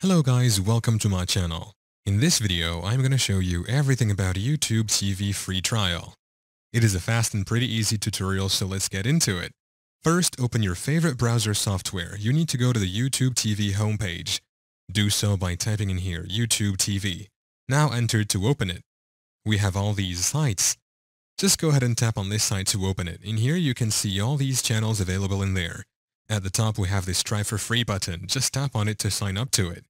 Hello guys, welcome to my channel. In this video, I'm going to show you everything about YouTube TV free trial. It is a fast and pretty easy tutorial, so let's get into it. First, open your favorite browser software. You need to go to the YouTube TV homepage. Do so by typing in here, YouTube TV. Now enter to open it. We have all these sites. Just go ahead and tap on this site to open it. In here you can see all these channels available in there. At the top we have this try for free button. Just tap on it to sign up to it.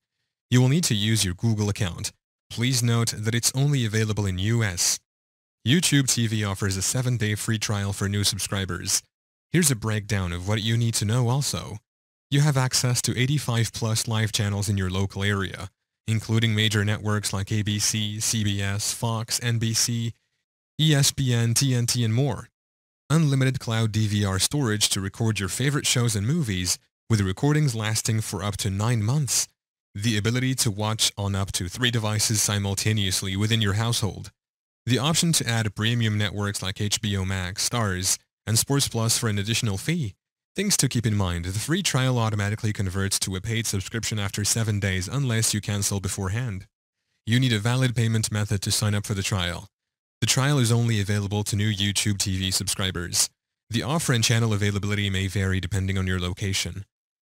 You will need to use your Google account. Please note that it's only available in US. YouTube TV offers a 7-day free trial for new subscribers. Here's a breakdown of what you need to know also. You have access to 85 plus live channels in your local area, including major networks like ABC, CBS, Fox, NBC, ESPN, TNT, and more unlimited cloud DVR storage to record your favorite shows and movies, with recordings lasting for up to 9 months, the ability to watch on up to 3 devices simultaneously within your household, the option to add premium networks like HBO Max, Starz, and Sports Plus for an additional fee. Things to keep in mind, the free trial automatically converts to a paid subscription after 7 days unless you cancel beforehand. You need a valid payment method to sign up for the trial. The trial is only available to new YouTube TV subscribers. The offer and channel availability may vary depending on your location.